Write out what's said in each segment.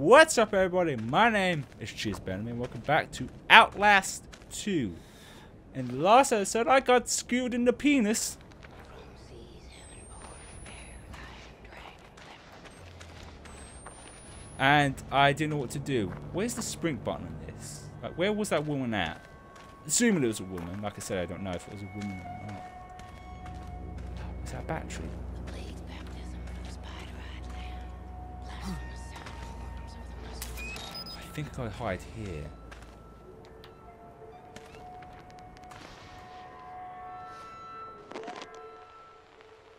What's up everybody? My name is Cheese Bellamy. Welcome back to Outlast 2. In the last episode I got skewed in the penis. And I didn't know what to do. Where's the sprint button on this? Like where was that woman at? Assuming it was a woman. Like I said, I don't know if it was a woman or not. Is that battery? Think I hide here.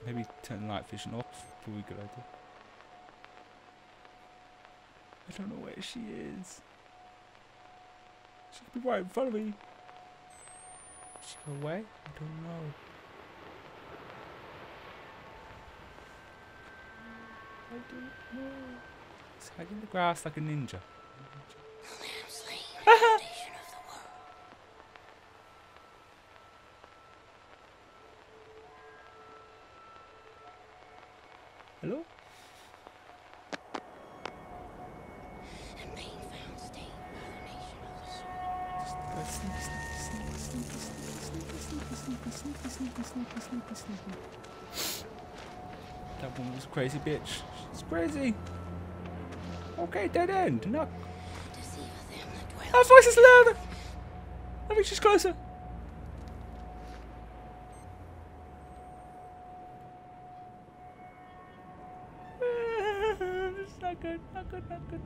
Maybe turn night vision off. Probably a good idea. I don't know where she is. She could be right in front of me. Did she go away? I don't know. I don't know. It's hiding in the grass like a ninja. Crazy bitch. She's crazy. Okay, dead end. No. Her voice is louder. I think she's closer. not good. Not good. Not good.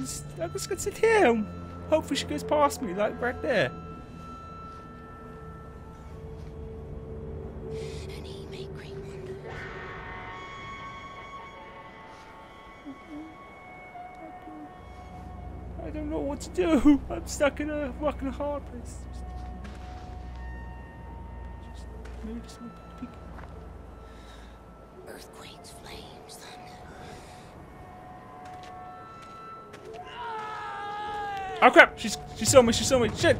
I'm just, I'm just gonna sit here. Hopefully she goes past me, like right there. And he may great wonders. I don't know what to do. I'm stuck in a rock and a hard place. Just, just maybe just Oh crap! She's she saw me. She saw me. Shit!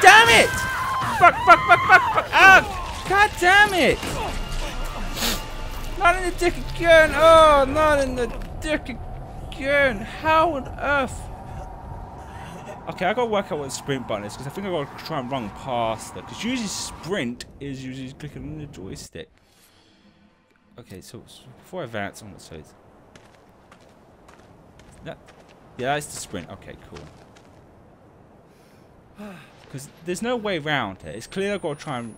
Damn it! Fuck! Fuck! Fuck! Fuck! Fuck! Ah! God damn it! Not in the dick again! Oh, not in the dick again! How on earth? Okay, I gotta work out what the sprint button is because I think I gotta try and run past it. Because usually sprint is usually clicking on the joystick. Okay, so, before I advance on the side. That, yeah, that's the sprint. Okay, cool. Because there's no way around it. It's clear I've got to try and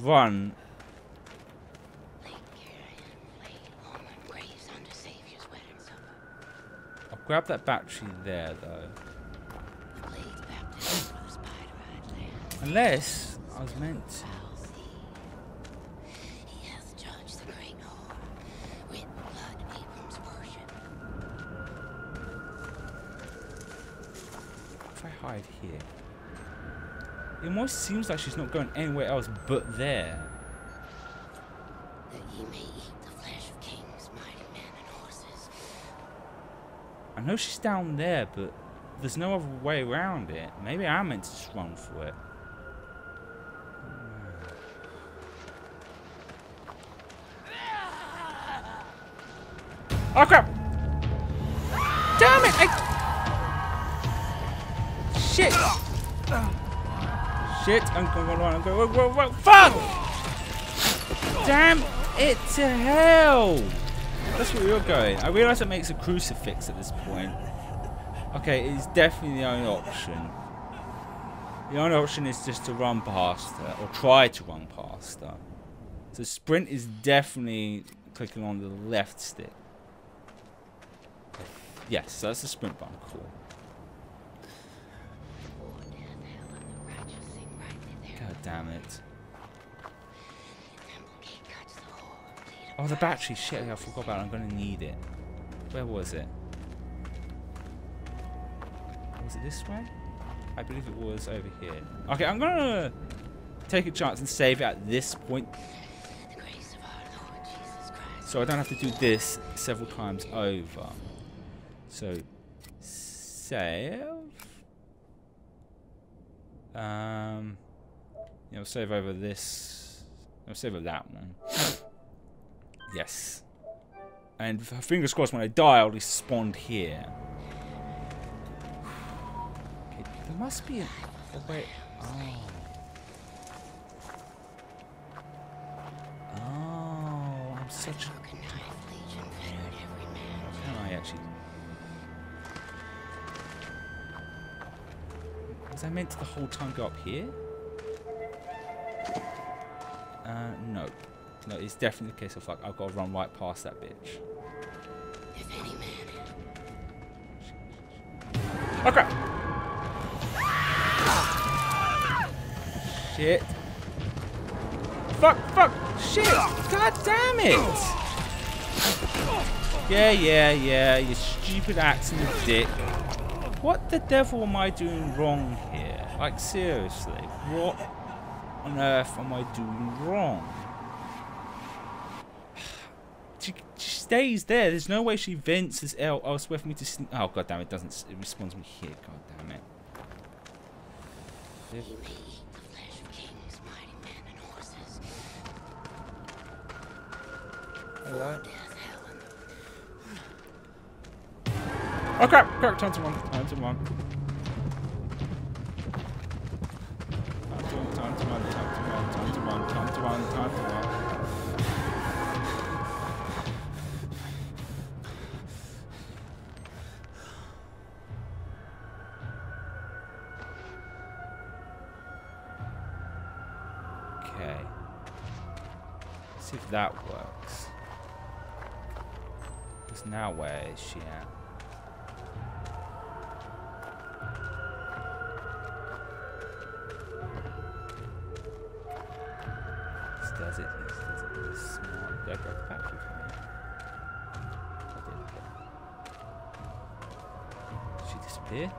run. Lake Carrion, lay home and graves under Savior's wedding supper. I'll grab that battery there, though. The blade's baptism for the spider-eyed land. Unless I was meant to. It almost seems like she's not going anywhere else but there. That ye may eat the flesh of kings, mighty men, and horses. I know she's down there, but there's no other way around it. Maybe I'm meant to just run for it. Oh crap! Shit! I'm going, I'm going, whoa, whoa, whoa, fuck! Damn it to hell! That's where you're going. I realise it makes a crucifix at this point. Okay, it's definitely the only option. The only option is just to run past her, or try to run past her. So sprint is definitely clicking on the left stick. Yes, that's the sprint button. Cool. Damn it. Oh, the battery. Shit, I forgot about it. I'm going to need it. Where was it? Was it this way? I believe it was over here. Okay, I'm going to take a chance and save it at this point so I don't have to do this several times over. So, save. Um, yeah, I'll save over this. I'll save over that one. yes. And fingers crossed, when I die, I'll be spawned here. Okay, there must be a, a way. Oh. Oh, I'm such a. Broken knife legion fettered every man. Can I actually? Was I meant to the whole time go up here? No. No, it's definitely the case of like I've got to run right past that bitch. If any man Okay. Shit. Fuck, fuck, shit. God damn it. Yeah, yeah, yeah, you stupid axe in the dick. What the devil am I doing wrong here? Like, seriously, what on earth am I doing wrong? She, she stays there. There's no way she vents as L. Oh, oh, it's worth me to. Oh, god damn it, doesn't. It responds me here. God damn it. Hello? Oh crap! Crap! Time to run. Time to run. Time to run. Time to run. Time to run. Time to run. Time to run. Time to run. Did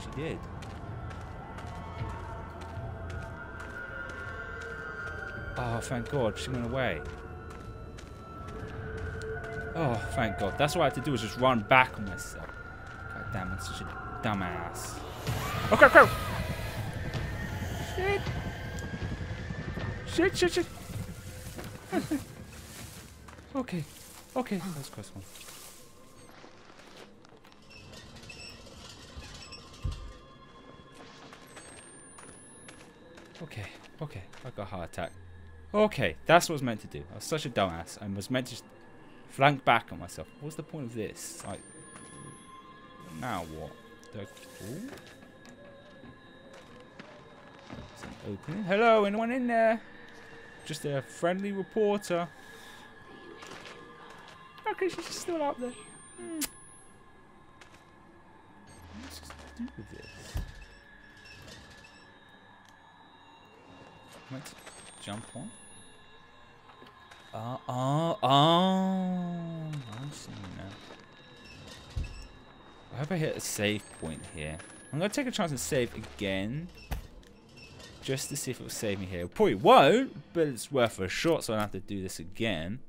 she did. Oh, thank God. She went away. Oh, thank God. That's what I had to do was just run back on myself. God damn, I'm such a dumbass. Oh, crap, crap! Shit! Shit, shit, shit! okay, okay. That was close one. Got a heart attack. Okay, that's what I was meant to do. I was such a dumbass. I was meant to just flank back on myself. What's the point of this? Like, now what? I... Ooh. Hello, anyone in there? Just a friendly reporter. Okay, she's still up there. Hmm. What's to do with this? Let's jump on. Oh, oh, oh. I see now. I hope I hit a save point here. I'm going to take a chance and save again. Just to see if it will save me here. It probably won't, but it's worth a shot, so I don't have to do this again.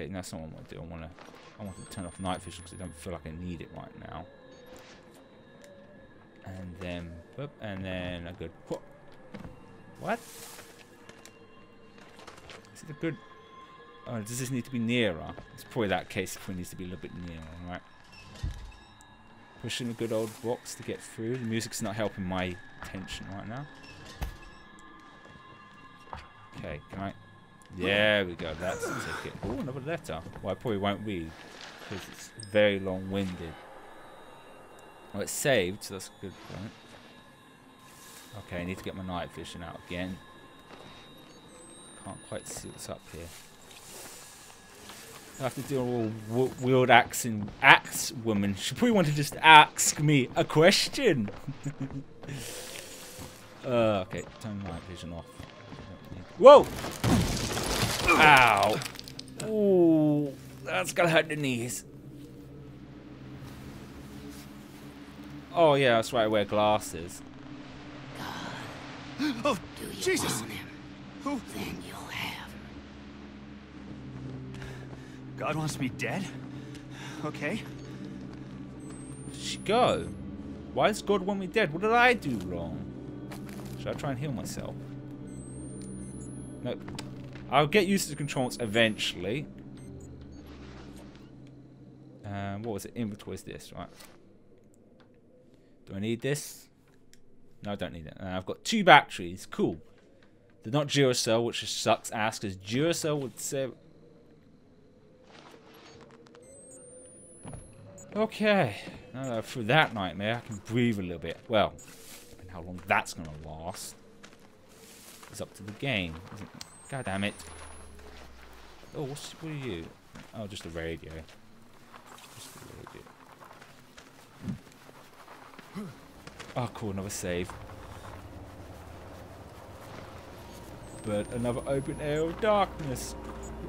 Okay, that's not what I want to do. I want to, I want to turn off night vision because I don't feel like I need it right now. And then, and then a good. Whoop. What? Is it a good? Oh, does this need to be nearer? It's probably that case. It probably needs to be a little bit nearer, right? Pushing the good old box to get through. The music's not helping my tension right now. Okay, can I? There we go. That's the ticket. Oh, another letter. Well, I probably won't read because it's very long-winded. Well, it's saved, so that's a good point. Okay, I need to get my night vision out again. Can't quite see what's up here. I have to do a little w- weird accent. Axe woman. She probably want to just ask me a question. uh, okay, turn night vision off. Whoa! Ow. Ooh, that's gonna hurt the knees. Oh yeah, that's right. I wear glasses. Oh, Do you Jesus! want him? Who? Then you'll have. God wants me dead? Okay. Where did she go? Why does God want me dead? What did I do wrong? Should I try and heal myself? Nope. I'll get used to the controls eventually. Um, what was it? Inventory is this, right? Do I need this? No, I don't need it. Uh, I've got two batteries. Cool. They're not Duracell, which just sucks ass, because Duracell would say... Okay. I'm through that nightmare, I can breathe a little bit. Well, and how long that's going to last is up to the game. God damn it. Oh, what's, what are you? Oh, just a radio. Just a radio. Oh, cool, another save. But another open air of darkness.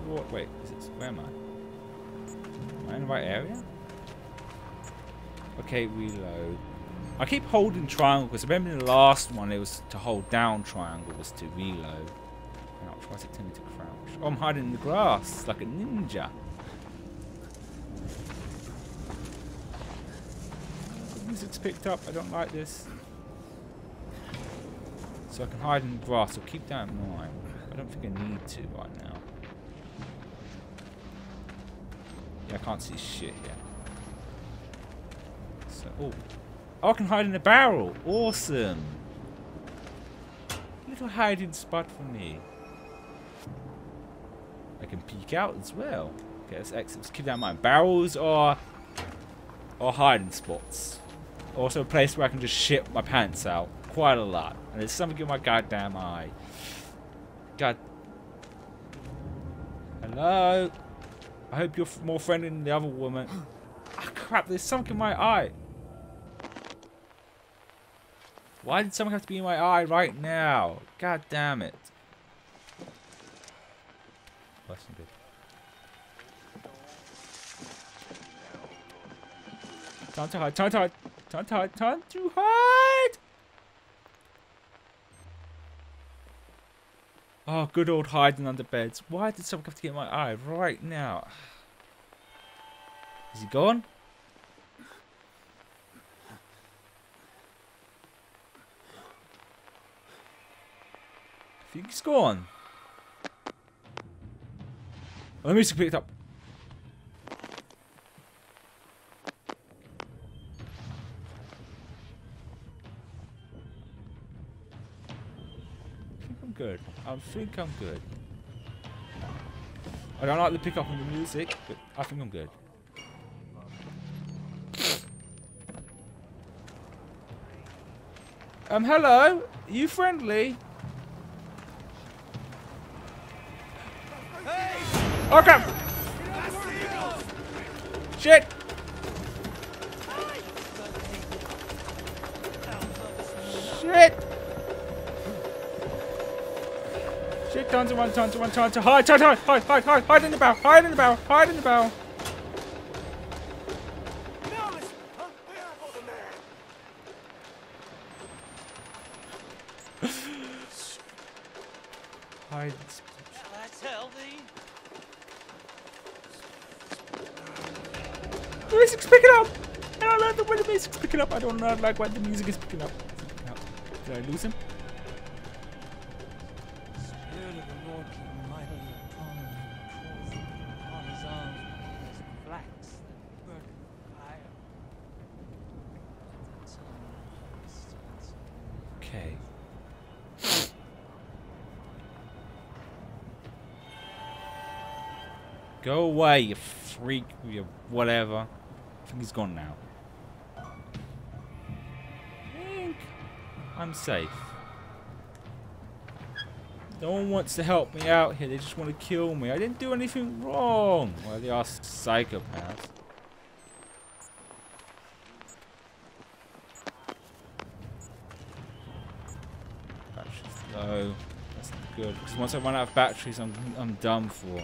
What? Wait, is it? Where am I? Am I in the right area? Okay, reload. I keep holding triangle because remember the last one it was to hold down triangle was to reload. Why is it to crouch? Oh, I'm hiding in the grass like a ninja. Music's picked up. I don't like this. So I can hide in the grass. So keep that in mind. I don't think I need to right now. Yeah, I can't see shit here. So, oh. oh, I can hide in a barrel. Awesome. Little hiding spot for me. I can peek out as well. Okay, let's exit. Let's keep that in mind. Barrels are, are hiding spots. Also a place where I can just shit my pants out quite a lot. And there's something in my goddamn eye. God. Hello? I hope you're more friendly than the other woman. Ah, crap, there's something in my eye. Why did someone have to be in my eye right now? God damn it. Time to hide, time to hide, time to hide, time to hide! Oh, good old hiding under beds. Why did someone have to get my eye right now? Is he gone? I think he's gone. Oh, the music picked up. Good. I think I'm good. I don't like the pickup on the music, but I think I'm good. Um, hello? Are you friendly? Oh crap! Shit, time to run, time to run, time to hide, hide, hide, hide, hide, hide, hide in the barrel, hide in the barrel, hide in the barrel. Hide. The music's picking up! I don't like the way the music's picking up. I don't know, like what the music is. Picking up. Did I lose him? Away, you freak, you whatever. I think he's gone now. I'm safe. No one wants to help me out here. They just want to kill me. I didn't do anything wrong. Well, they are psychopaths. Batteries low. That's not good. Because once I run out of batteries, I'm I'm done for.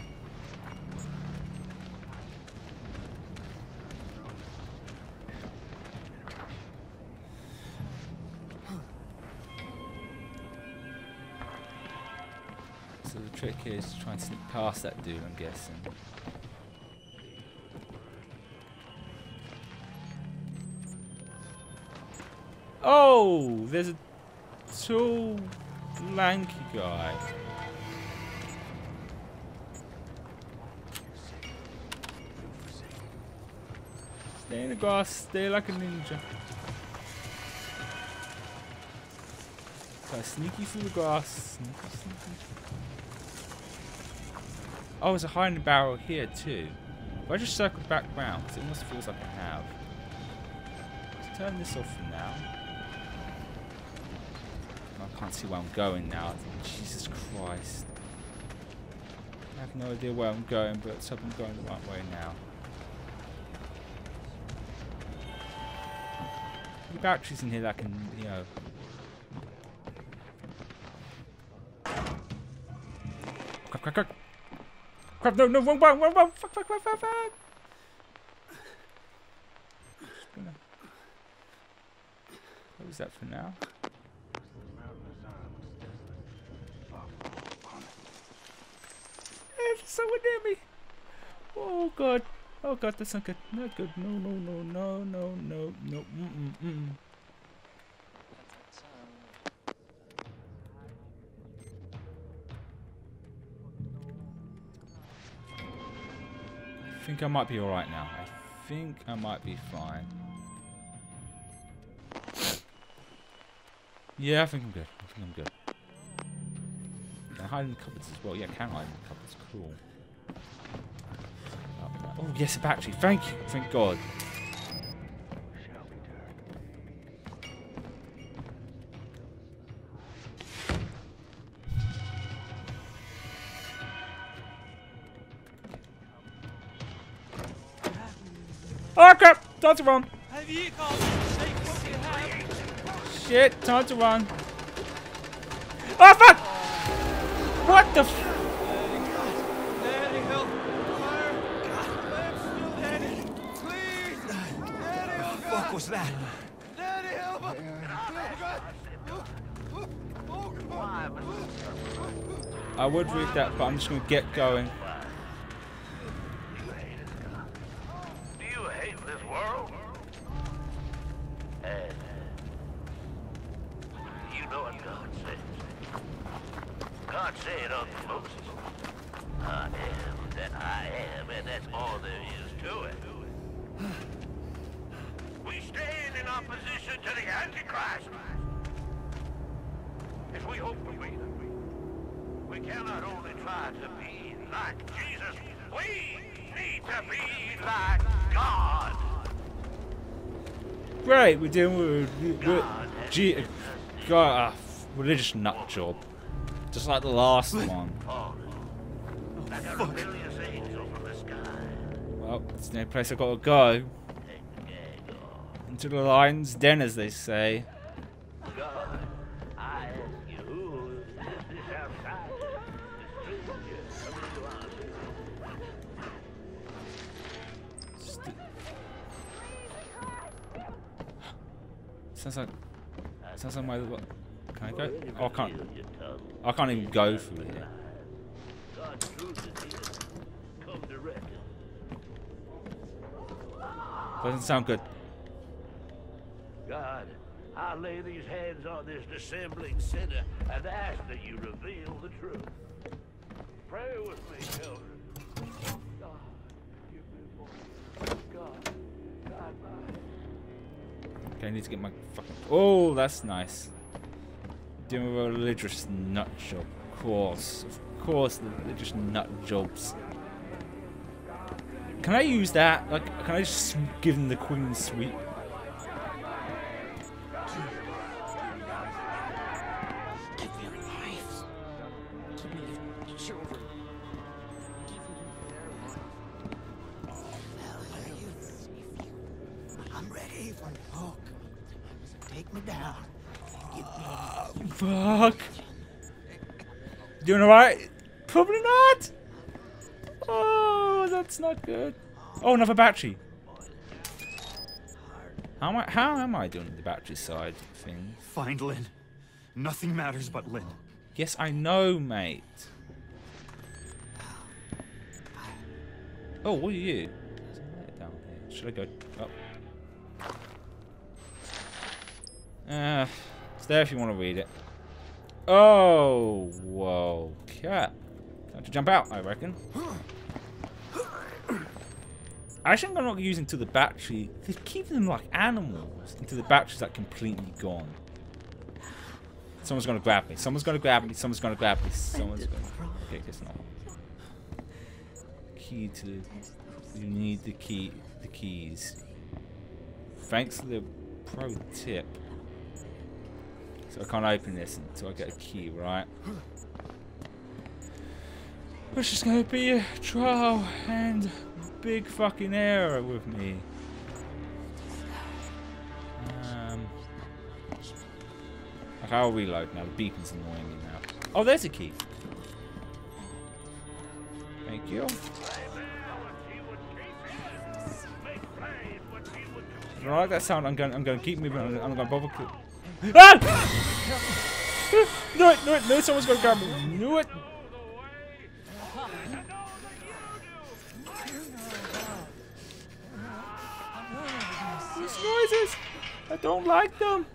Trick here is to try and sneak past that dude, I'm guessing. Oh, there's a tall, lanky guy. Stay in the grass, stay like a ninja. Try sneaky through the grass. Sneaky, sneaky. Oh, there's a hiding barrel here too. If I just circle back round, 'cause it almost feels like I have. Let's turn this off for now. I can't see where I'm going now. Jesus Christ. I have no idea where I'm going, but let's hope I'm going the right way now. The batteries in here that can, you know. Crap, crap, crap. Crap, no, no, wrong button, wrong button. Fuck, fuck, fuck, fuck, fuck. Close that for now. There's someone near me. Oh god. Oh god, that's not good. Not good. No, no, no, no, no, no, no. Mm-mm, mm-mm. Think I might be alright now. I think I might be fine. Yeah, I think I'm good. I think I'm good. Can I hide in the cupboards as well? Yeah, can hide in the cupboards. Cool. Oh, yes, a battery. Thank you. Thank God. Time to run. Have you got say what you have? Shit, time to run. Oh, fuck! What the f- Daddy, help! Fire! I'm still Daddy! Please! Daddy, God! Fuck was that? Daddy, help! God! God! I would read that, but I'm just going to get going. Do you hate this world? And you know what God says. God said unto Moses, I am that I am, and that's all there is to it. We stand in opposition to the Antichrist. If we hope to be we cannot only try to be like Jesus, we need to be like God. Great, we're dealing with with G, God, uh, religious nut job, just like the last one. Like a Well, it's no place I've got to go. Into the lion's den, as they say. Sounds like, sounds like my. Can I go? Oh, I can't. I can't even go through here. Doesn't sound good. God, I lay these hands on this dissembling sinner and ask that you reveal the truth. Pray with me, children. God, give me voice. God, God, my Okay, I need to get my fucking. Oh, that's nice. With a religious nut job. Of course. Of course, the religious nut jobs. Can I use that? Like, can I just give them the queen sweep? Give your lives. not good. Oh, another battery. How am I, how am I doing the battery side thing? Find Lynn. Nothing matters but Lynn. Yes, I know, mate. Oh, what are you? Should I go up? Uh, it's there if you want to read it. Oh, whoa, cat. Time to jump out, I reckon. Actually, I'm not use until the battery. They keep them like animals until the battery's like completely gone. Someone's going to grab me. Someone's going to grab me. Someone's going to grab me. Someone's to. Okay, guess not. Key to. You need the key. The keys. Thanks for the pro tip. So I can't open this until I get a key, right? Which is gonna be a trial and big fucking error with me. Um, okay, I'll reload now. The beacon's annoying me now. Oh, there's a key. Thank you. I don't like that sound. I'm going. I'm going to keep moving. I'm, I'm going to bubble. Ah! no it! No it! No! Someone's going to grab me. Knew it. These noises. I don't like them.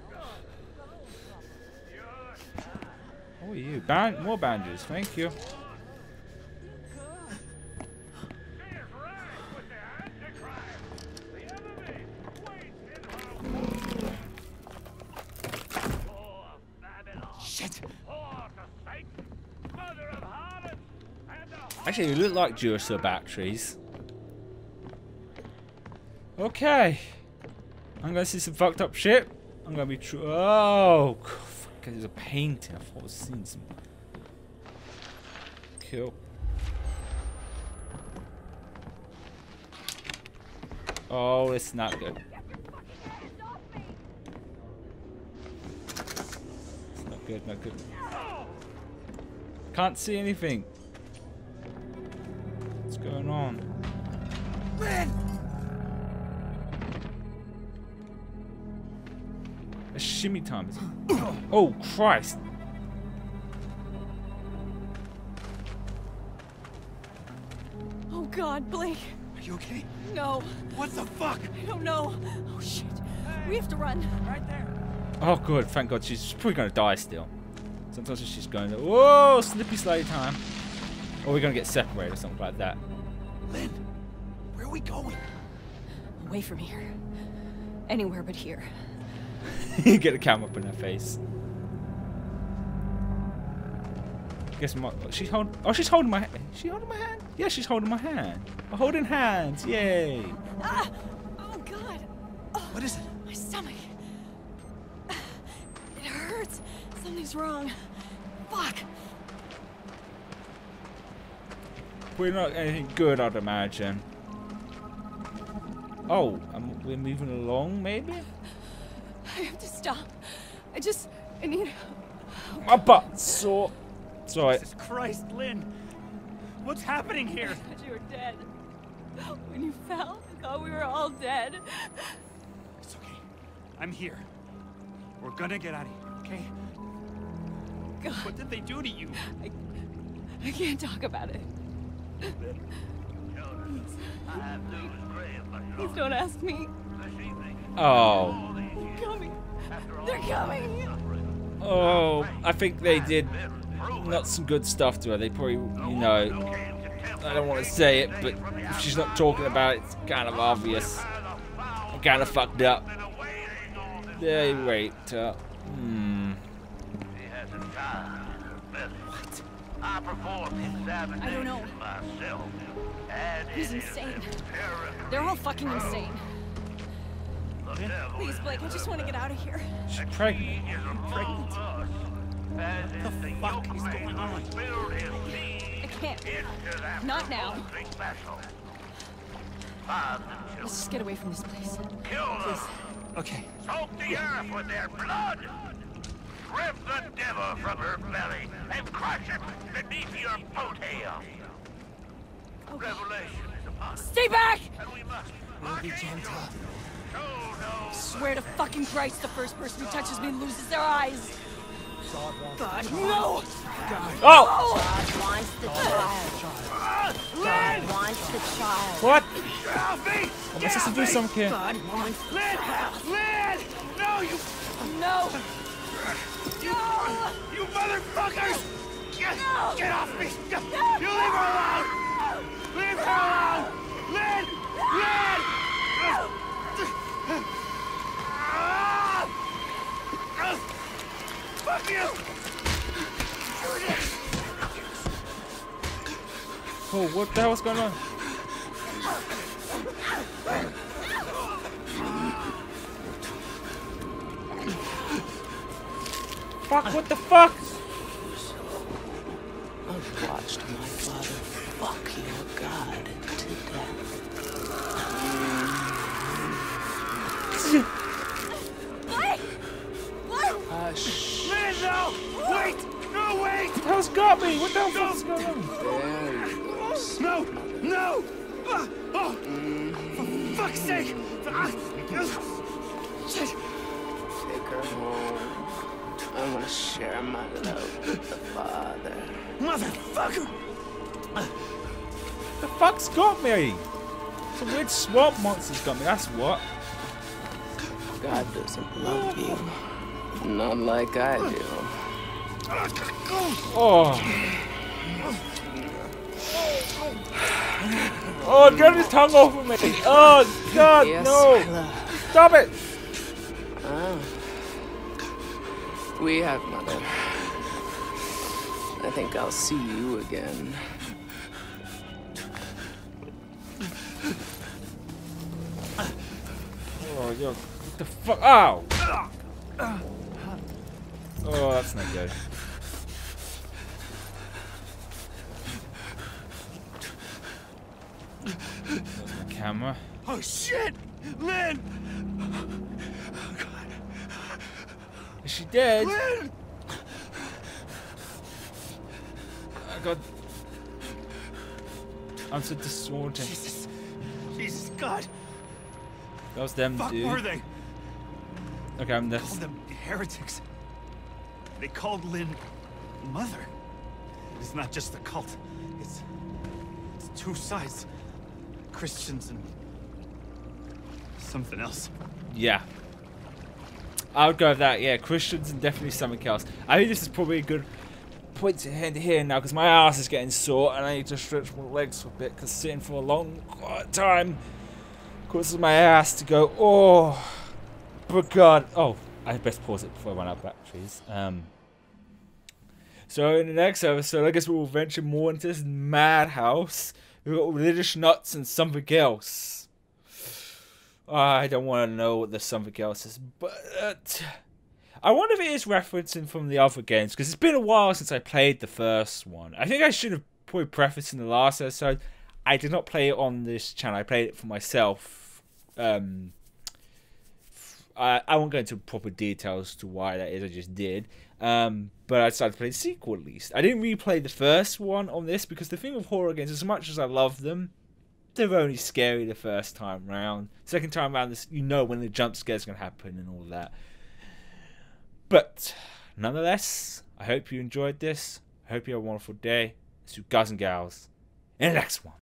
Who are you? Band more bandages. Thank you. Shit! Actually, they look like Duracell batteries. Okay. I'm gonna see some fucked up shit. I'm gonna be true. Oh, fuck, there's a painting. I thought I was seeing some. Cool. Oh, it's not good. It's not good, not good. Can't see anything. Shimmy time. is- Oh Christ! Oh God, Blake. Are you okay? No, What the fuck? I don't know. Oh shit. We have to run. Right there. Oh good, thank God. She's probably gonna die still. Sometimes she's going. To, Whoa, slippy slide time. Or we're gonna get separated or something like that. Lynn, where are we going? Away from here. Anywhere but here. get a camera up in her face. Guess my she's holding. Oh, she's holding my. She holding my hand? Yeah, she's holding my hand. We're holding hands. Yay! Ah! Oh God. Oh, What is it? my stomach. It hurts. Something's wrong. Fuck. We're not anything good, I'd imagine. Oh, um, we're moving along, maybe? I have to stop. I just. I need. My butt's sore. Sorry. Jesus Christ, Lynn! What's happening here? I thought you were dead. When you fell, I thought we were all dead. It's okay. I'm here. We're gonna get out of here, okay? God, What did they do to you? I I can't talk about it. I have news for you, but Please don't ask me. Oh. all these years, They're coming. They're coming. Oh, I think they did not some good stuff to her. They probably, you know, came to tempt I don't want to say it, but if she's not talking about it, it's kind of obvious. I'm kind of fucked up. been awaiting all this They raped her. Hmm. He hasn't died, What? I performed examination don't know. myself. He's insane. They're all fucking insane. The Please, Blake, I just want to get out of here. She's pregnant. He is among us. As the fuck is going on? I can't. into that Not now. revolting vessel. Let's just get away from this place. Kill them. Okay. Soak the earth with their blood. Rip the devil from her belly and crush him beneath your boat hail. Revelation is upon us, Stay back! and we must Be gentle. Show no Swear to fucking Christ, the first person who touches me loses their eyes. God, no! God. Oh! God wants the child. God wants the child. What? I'm I supposed to do something here? God wants Lynn! Lynn! No, you, No! you motherfuckers! Get, get off me! You Oh, what the hell's going on? Fuck, what the fuck? I've watched my father fuck your god to death. What? Hush. Lynn, no! Wait! No, wait! What the hell's got me? What the hell is going on? No! Ah, Oh! For fuck's sake! Shit! Take her home. I want to share my love with the father. Motherfucker! The fuck's got me? Some weird swamp monster's got me, that's what. God doesn't love you. Not like I do. Oh. Oh, get his tongue off of me. Oh, God, no. Stop it. Ah. We have, mother. I think I'll see you again. Oh, yo, what the fuck? Ow. Oh, that's not good. Camera. Oh shit! Lynn! Is she dead? Lynn! I got. I'm so disoriented. Jesus. Jesus God. That was them, Fuck dude. were they? Okay, I'm Called this. them heretics. They called Lynn mother. It's not just a cult. It's it's two sides. Christians and something else. Yeah. I would go with that, yeah. Christians and definitely something else. I think this is probably a good point to end here now because my ass is getting sore and I need to stretch my legs for a bit because sitting for a long time causes my ass to go, oh, but God. Oh, I best pause it before I run out of batteries. Um, so in the next episode, I guess we'll venture more into this madhouse. We've got religious nuts and something else. I don't want to know what the something else is, but I wonder if it is referencing from the other games because it's been a while since I played the first one. I think I should have probably prefaced in the last episode. I did not play it on this channel. I played it for myself. Um, I, I won't go into proper details to why that is. I just did. Um, but I decided to play the sequel at least. I didn't replay the first one on this because the thing with horror games, as much as I love them, they're only scary the first time round. Second time round, this you know when the jump scare's gonna happen and all that. But nonetheless, I hope you enjoyed this. I hope you have a wonderful day. See you guys and gals in the next one.